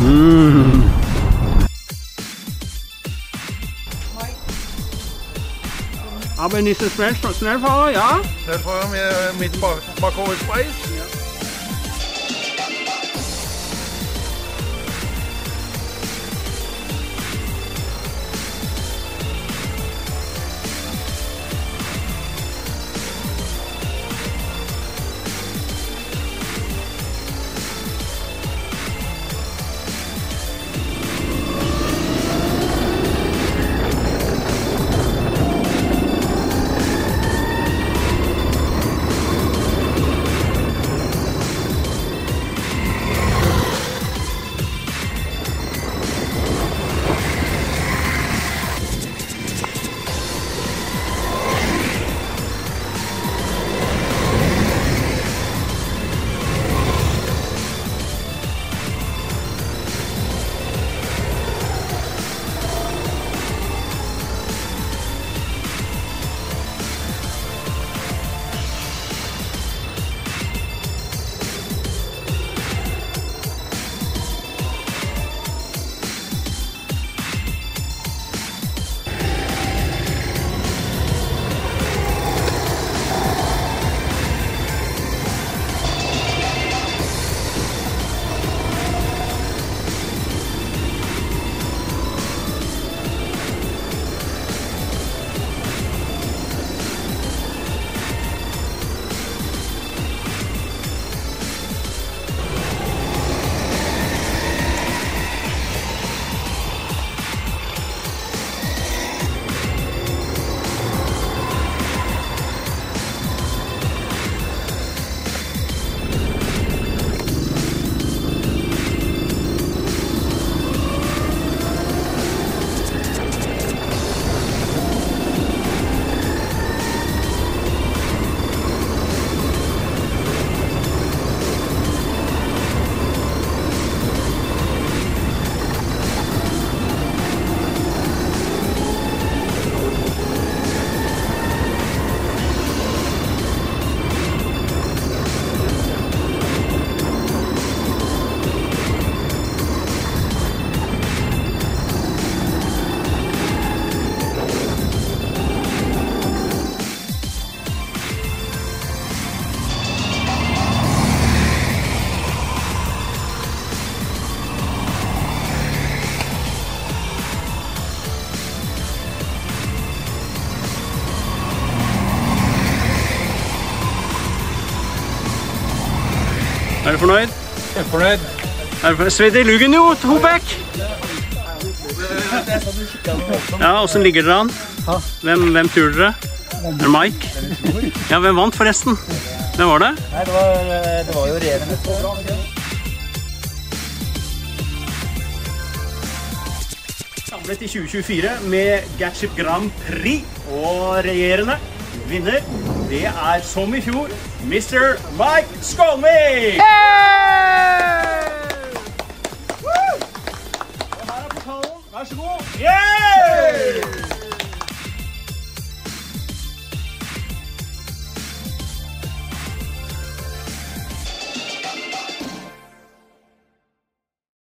Mmh. Aber nicht so schnell, ja? Schnellfahrer mit, mit Bakoverspeis. Ja. Er du fornøyd? Kjempefornøyd. I luggen jo, Hobek! Ja, åssen ligger dere an? Hvem, hvem tror dere? Er det Mike? Ja, hvem vant forresten? Hvem var det? Nei, det var, det var jo reven. Samlet i 2024 med Gatship Grand Prix og regjerende vinner. Det er som i fjor, Mr. Mike Skolmik! Og her er pokalen. Vær så god. Yay!